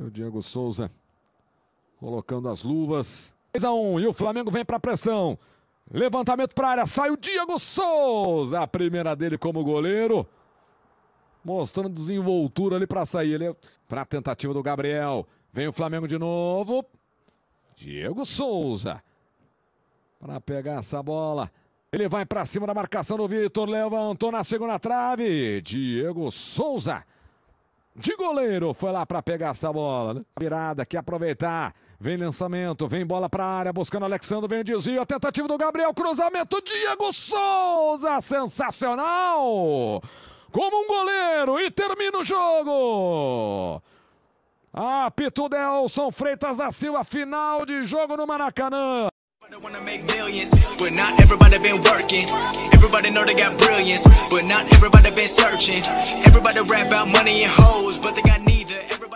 E o Diego Souza colocando as luvas. 3 a 1 e o Flamengo vem para pressão. Levantamento para área, sai o Diego Souza, a primeira dele como goleiro. Mostrando desenvoltura ali para sair. Ele é para a tentativa do Gabriel. Vem o Flamengo de novo. Diego Souza. Para pegar essa bola. Ele vai para cima da marcação do Vitor. Levantou na segunda trave. Diego Souza. De goleiro. Foi lá para pegar essa bola. Né? Virada, quer aproveitar. Vem lançamento, vem bola para área, buscando Alexandre, vem o desvio, a tentativa do Gabriel, cruzamento, Diego Souza, sensacional! Como um goleiro e termina o jogo! Apito Delson Freitas da Silva, final de jogo no Maracanã. Wanna make millions, but not everybody been working. Everybody know they got brilliance, but not everybody been searching. Everybody rap about money and hoes, but they got.